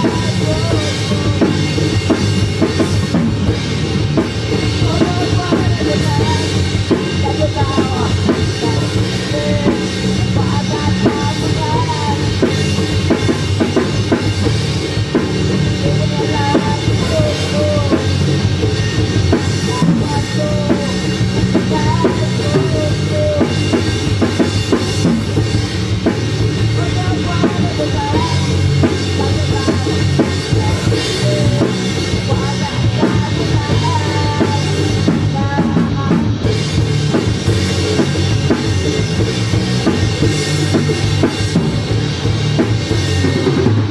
Whoa. you.